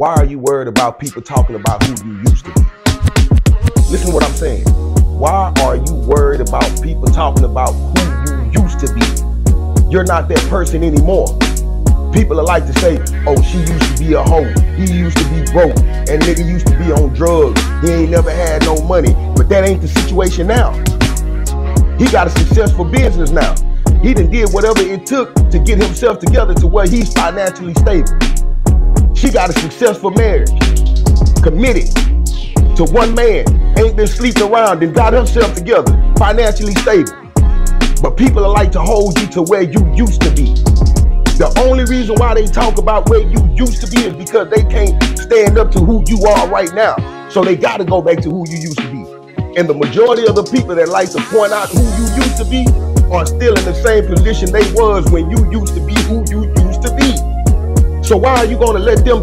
Why are you worried about people talking about who you used to be? Listen to what I'm saying. Why are you worried about people talking about who you used to be? You're not that person anymore. People are like to say, oh, she used to be a hoe. He used to be broke. And nigga used to be on drugs. He ain't never had no money. But that ain't the situation now. He got a successful business now. He done did whatever it took to get himself together to where he's financially stable. Got a successful marriage, committed to one man, ain't been sleeping around, and got herself together, financially stable. But people are like to hold you to where you used to be. The only reason why they talk about where you used to be is because they can't stand up to who you are right now. So they got to go back to who you used to be. And the majority of the people that like to point out who you used to be are still in the same position they was when you used to be who you used to be. So why are you going to let them